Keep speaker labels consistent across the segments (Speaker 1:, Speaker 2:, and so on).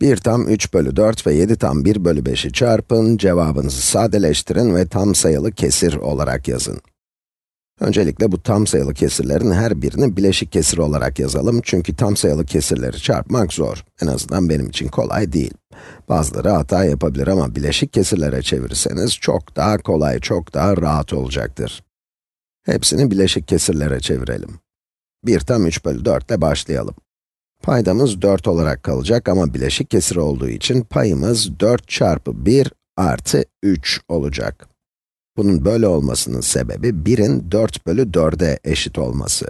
Speaker 1: 1 tam 3 bölü 4 ve 7 tam 1 bölü 5'i çarpın, cevabınızı sadeleştirin ve tam sayılı kesir olarak yazın. Öncelikle bu tam sayılı kesirlerin her birini bileşik kesir olarak yazalım çünkü tam sayılı kesirleri çarpmak zor. En azından benim için kolay değil. Bazıları hata yapabilir ama bileşik kesirlere çevirirseniz çok daha kolay, çok daha rahat olacaktır. Hepsini bileşik kesirlere çevirelim. 1 tam 3 bölü 4 ile başlayalım. Paydamız 4 olarak kalacak ama bileşik kesir olduğu için payımız 4 çarpı 1 artı 3 olacak. Bunun böyle olmasının sebebi 1'in 4 bölü 4'e eşit olması.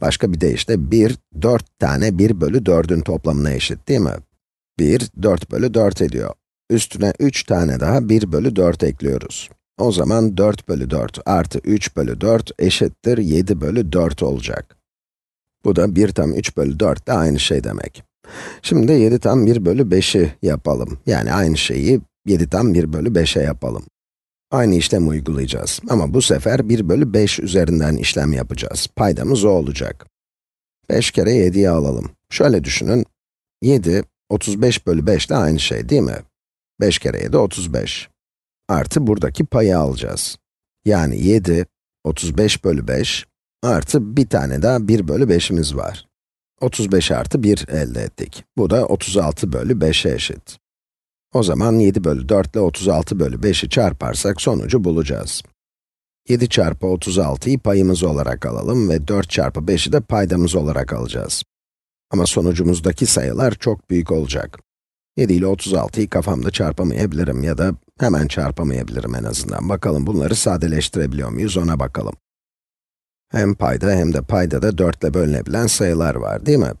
Speaker 1: Başka bir deyişle 1, 4 tane 1 bölü 4'ün toplamına eşit değil mi? 1, 4 bölü 4 ediyor. Üstüne 3 tane daha 1 bölü 4 ekliyoruz. O zaman 4 bölü 4 artı 3 bölü 4 eşittir 7 bölü 4 olacak. Bu da 1 tam 3 bölü 4 de aynı şey demek. Şimdi 7 tam 1 bölü 5'i yapalım. Yani aynı şeyi 7 tam 1 bölü 5'e yapalım. Aynı işlem uygulayacağız. Ama bu sefer 1 bölü 5 üzerinden işlem yapacağız. Paydamız o olacak. 5 kere 7'yi alalım. Şöyle düşünün. 7, 35 bölü 5 ile aynı şey değil mi? 5 kere 7, 35. Artı buradaki payı alacağız. Yani 7, 35 bölü 5, artı bir tane daha 1 bölü 5'imiz var. 35 artı 1 elde ettik. Bu da 36 bölü 5'e eşit. O zaman 7 bölü 4 ile 36 bölü 5'i çarparsak sonucu bulacağız. 7 çarpı 36'yı payımız olarak alalım ve 4 çarpı 5'i de paydamız olarak alacağız. Ama sonucumuzdaki sayılar çok büyük olacak. 7 ile 36'yı kafamda çarpamayabilirim ya da hemen çarpamayabilirim en azından. Bakalım bunları sadeleştirebiliyor muyuz ona bakalım. Hem payda hem de payda da 4 ile bölünebilen sayılar var değil mi?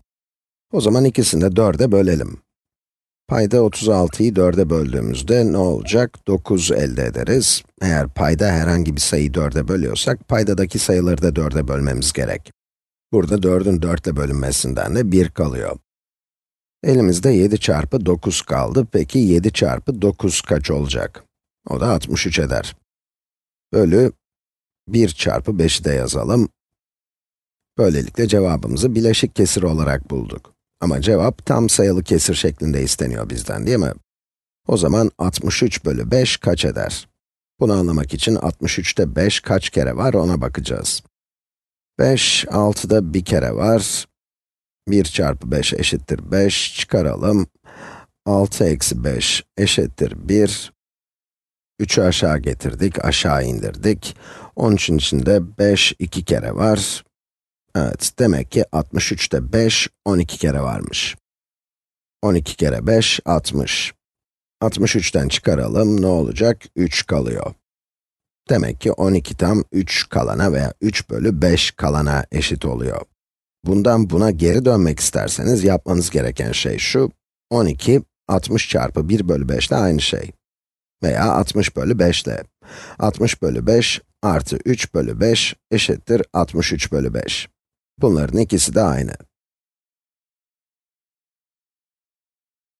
Speaker 1: O zaman ikisini de 4'e bölelim. Payda 36'yı 4'e böldüğümüzde ne olacak? 9 elde ederiz. Eğer payda herhangi bir sayıyı 4'e bölüyorsak, paydadaki sayıları da 4'e bölmemiz gerek. Burada 4'ün 4 ile bölünmesinden de 1 kalıyor. Elimizde 7 çarpı 9 kaldı. Peki 7 çarpı 9 kaç olacak? O da 63 eder. Bölü 1 çarpı 5'i de yazalım. Böylelikle cevabımızı bileşik kesir olarak bulduk. Ama cevap tam sayılı kesir şeklinde isteniyor bizden değil mi? O zaman 63 bölü 5 kaç eder? Bunu anlamak için 63'te 5 kaç kere var ona bakacağız. 5, 6'da bir kere var. 1 çarpı 5 eşittir 5, çıkaralım. 6 eksi 5 eşittir 1. 3'ü aşağı getirdik, aşağı indirdik. Onun için içinde 5 iki kere var. Evet, demek ki 63'te 5, 12 kere varmış. 12 kere 5, 60. 63'ten çıkaralım, ne olacak? 3 kalıyor. Demek ki 12 tam 3 kalana veya 3 bölü 5 kalana eşit oluyor. Bundan buna geri dönmek isterseniz yapmanız gereken şey şu, 12, 60 çarpı 1 bölü 5 ile aynı şey. Veya 60 bölü 5 ile. 60 bölü 5 artı 3 bölü 5 eşittir 63 bölü 5. Bunların ikisi de aynı.